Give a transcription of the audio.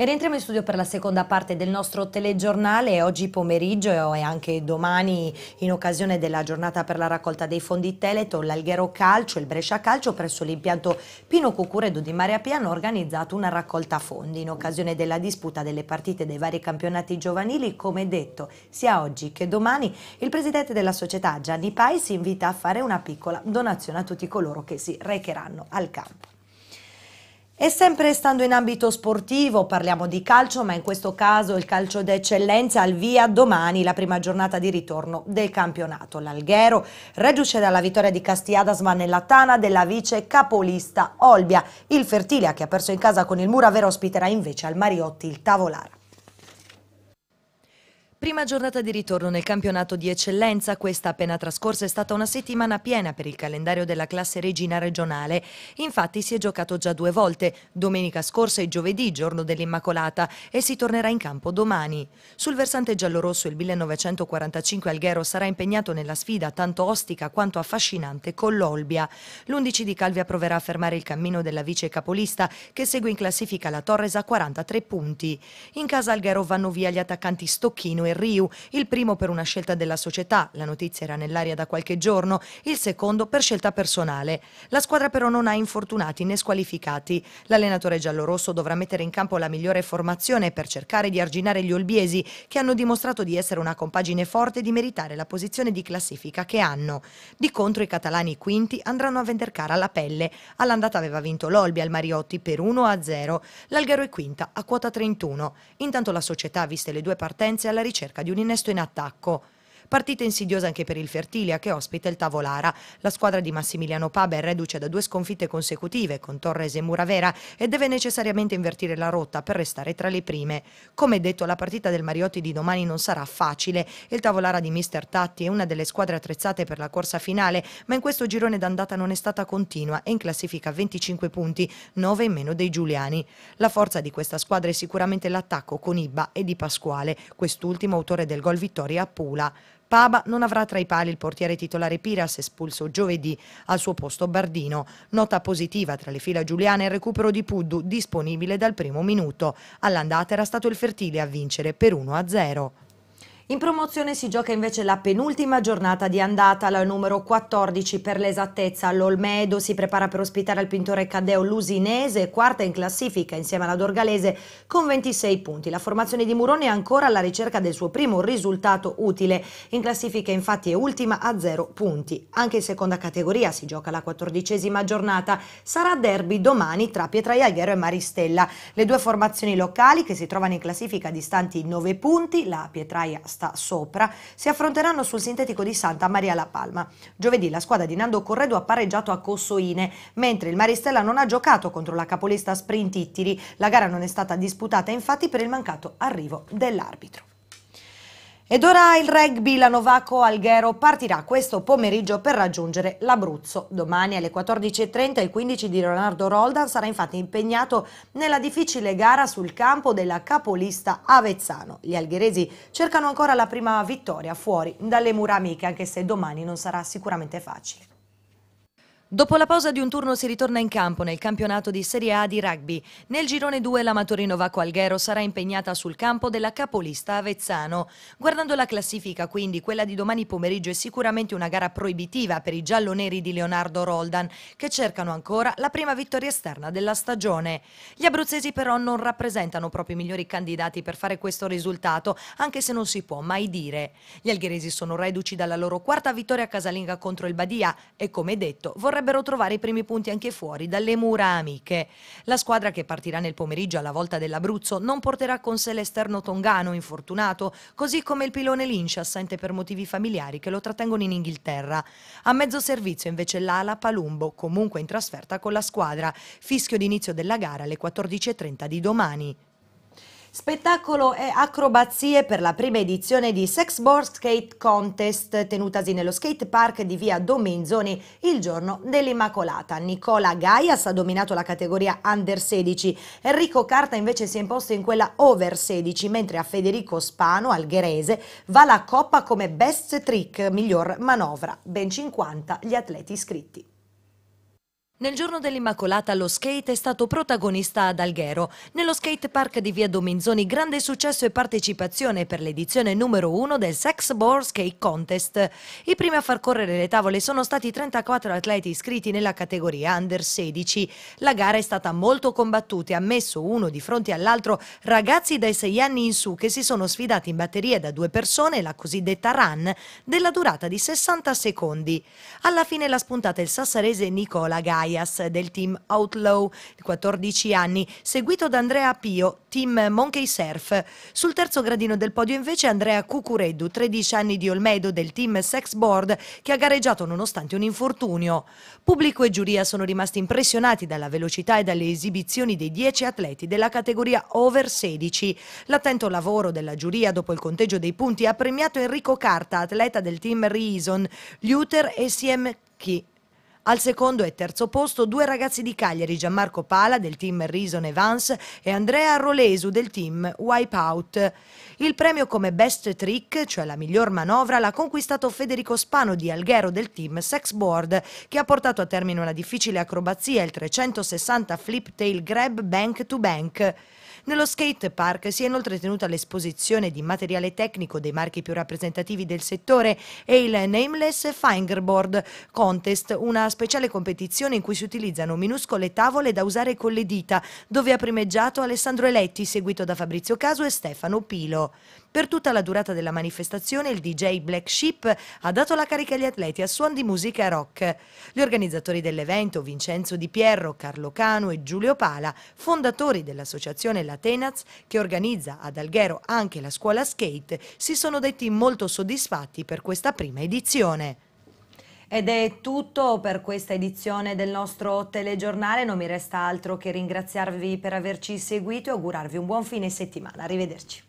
E rientriamo in studio per la seconda parte del nostro telegiornale oggi pomeriggio e anche domani in occasione della giornata per la raccolta dei fondi Teleton, l'Alghero Calcio e il Brescia Calcio presso l'impianto Pino Cucuredo di Maria Pia hanno organizzato una raccolta fondi in occasione della disputa delle partite dei vari campionati giovanili. Come detto, sia oggi che domani il presidente della società Gianni Pai si invita a fare una piccola donazione a tutti coloro che si recheranno al campo. E sempre stando in ambito sportivo, parliamo di calcio, ma in questo caso il calcio d'eccellenza al via domani la prima giornata di ritorno del campionato. L'Alghero, reduce dalla vittoria di Castiadasma nella tana della vice capolista Olbia. Il Fertilia, che ha perso in casa con il Muravera, ospiterà invece al Mariotti il Tavolara. Prima giornata di ritorno nel campionato di eccellenza, questa appena trascorsa è stata una settimana piena per il calendario della classe regina regionale. Infatti si è giocato già due volte, domenica scorsa e giovedì, giorno dell'Immacolata, e si tornerà in campo domani. Sul versante giallorosso il 1945 Alghero sarà impegnato nella sfida tanto ostica quanto affascinante con l'Olbia. L'11 di Calvia proverà a fermare il cammino della vice capolista che segue in classifica la Torres a 43 punti. In casa Alghero vanno via gli attaccanti Stocchino e Riu, il primo per una scelta della società, la notizia era nell'aria da qualche giorno, il secondo per scelta personale. La squadra però non ha infortunati né squalificati. L'allenatore giallorosso dovrà mettere in campo la migliore formazione per cercare di arginare gli olbiesi, che hanno dimostrato di essere una compagine forte e di meritare la posizione di classifica che hanno. Di contro i catalani quinti andranno a vender cara la pelle. All'andata aveva vinto l'Olbia al Mariotti per 1-0. L'Alghero è quinta a quota 31. Intanto la società, viste le due partenze, alla ricerca ricerca di un innesto in attacco. Partita insidiosa anche per il Fertilia che ospita il Tavolara. La squadra di Massimiliano Paba è reduce da due sconfitte consecutive con Torres e Muravera e deve necessariamente invertire la rotta per restare tra le prime. Come detto, la partita del Mariotti di domani non sarà facile. Il Tavolara di Mister Tatti è una delle squadre attrezzate per la corsa finale, ma in questo girone d'andata non è stata continua e in classifica 25 punti, 9 in meno dei Giuliani. La forza di questa squadra è sicuramente l'attacco con Ibba e Di Pasquale, quest'ultimo autore del gol vittoria a Pula. Paba non avrà tra i pali il portiere titolare Piras espulso giovedì al suo posto Bardino. Nota positiva tra le fila giuliane il recupero di Puddu disponibile dal primo minuto. All'andata era stato il Fertile a vincere per 1-0. In promozione si gioca invece la penultima giornata di andata, la numero 14 per l'esattezza. L'Olmedo si prepara per ospitare il pintore Cadeo Lusinese, quarta in classifica insieme alla Dorgalese con 26 punti. La formazione di Murone è ancora alla ricerca del suo primo risultato utile. In classifica infatti è ultima a 0 punti. Anche in seconda categoria si gioca la quattordicesima giornata. Sarà derby domani tra Pietraia Alghero e Maristella. Le due formazioni locali che si trovano in classifica distanti 9 punti, la Pietraia sta sopra, si affronteranno sul sintetico di Santa Maria La Palma. Giovedì la squadra di Nando Corredo ha pareggiato a Cossoine, mentre il Maristella non ha giocato contro la capolista Sprint Ittiri. La gara non è stata disputata infatti per il mancato arrivo dell'arbitro. Ed ora il rugby, la Novaco Alghero partirà questo pomeriggio per raggiungere l'Abruzzo. Domani alle 14.30 il 15 di Leonardo Roldan sarà infatti impegnato nella difficile gara sul campo della capolista Avezzano. Gli algheresi cercano ancora la prima vittoria fuori dalle mura amiche, anche se domani non sarà sicuramente facile. Dopo la pausa di un turno si ritorna in campo nel campionato di Serie A di rugby. Nel girone 2 l'Amatorino Vaco Alghero sarà impegnata sul campo della capolista Avezzano. Guardando la classifica quindi, quella di domani pomeriggio è sicuramente una gara proibitiva per i gialloneri di Leonardo Roldan, che cercano ancora la prima vittoria esterna della stagione. Gli abruzzesi però non rappresentano proprio i migliori candidati per fare questo risultato, anche se non si può mai dire. Gli algheresi sono reduci dalla loro quarta vittoria casalinga contro il Badia e, come detto, vorrebbero potrebbero trovare i primi punti anche fuori dalle mura amiche. La squadra che partirà nel pomeriggio alla volta dell'Abruzzo non porterà con sé l'esterno tongano infortunato, così come il pilone Lynch assente per motivi familiari che lo trattengono in Inghilterra. A mezzo servizio invece l'ala Palumbo, comunque in trasferta con la squadra. Fischio d'inizio della gara alle 14.30 di domani. Spettacolo e acrobazie per la prima edizione di Sexboard Skate Contest tenutasi nello skate park di via Domenzoni il giorno dell'Immacolata. Nicola Gaias ha dominato la categoria Under 16, Enrico Carta invece si è imposto in quella Over 16, mentre a Federico Spano, algherese, va la coppa come Best Trick, miglior manovra. Ben 50 gli atleti iscritti. Nel giorno dell'Immacolata lo skate è stato protagonista ad Alghero. Nello skate park di Via Domenzoni grande successo e partecipazione per l'edizione numero uno del Sex Board Skate Contest. I primi a far correre le tavole sono stati 34 atleti iscritti nella categoria Under 16. La gara è stata molto combattuta e ha messo uno di fronte all'altro ragazzi dai 6 anni in su che si sono sfidati in batteria da due persone, la cosiddetta run, della durata di 60 secondi. Alla fine l'ha spuntata il sassarese Nicola Gai Bias del team Outlaw di 14 anni, seguito da Andrea Pio, team Monkey Surf. Sul terzo gradino del podio invece Andrea Cucureddu, 13 anni di Olmedo del team Sexboard, che ha gareggiato nonostante un infortunio. Pubblico e giuria sono rimasti impressionati dalla velocità e dalle esibizioni dei 10 atleti della categoria over 16. L'attento lavoro della giuria dopo il conteggio dei punti ha premiato Enrico Carta, atleta del team Reason, Luther e CMK. Al secondo e terzo posto due ragazzi di Cagliari, Gianmarco Pala del team Reason Evans e Andrea Rolesu del team Wipeout. Il premio come Best Trick, cioè la miglior manovra, l'ha conquistato Federico Spano di Alghero del team Sexboard, che ha portato a termine una difficile acrobazia, il 360 Flip Tail Grab Bank to Bank. Nello skate park si è inoltre tenuta l'esposizione di materiale tecnico dei marchi più rappresentativi del settore e il Nameless Fingerboard Contest, una speciale competizione in cui si utilizzano minuscole tavole da usare con le dita, dove ha primeggiato Alessandro Eletti, seguito da Fabrizio Caso e Stefano Pilo. Per tutta la durata della manifestazione il DJ Black Sheep ha dato la carica agli atleti a suon di musica rock. Gli organizzatori dell'evento, Vincenzo Di Pierro, Carlo Cano e Giulio Pala, fondatori dell'associazione Latenaz, che organizza ad Alghero anche la scuola skate, si sono detti molto soddisfatti per questa prima edizione. Ed è tutto per questa edizione del nostro telegiornale, non mi resta altro che ringraziarvi per averci seguito e augurarvi un buon fine settimana. Arrivederci.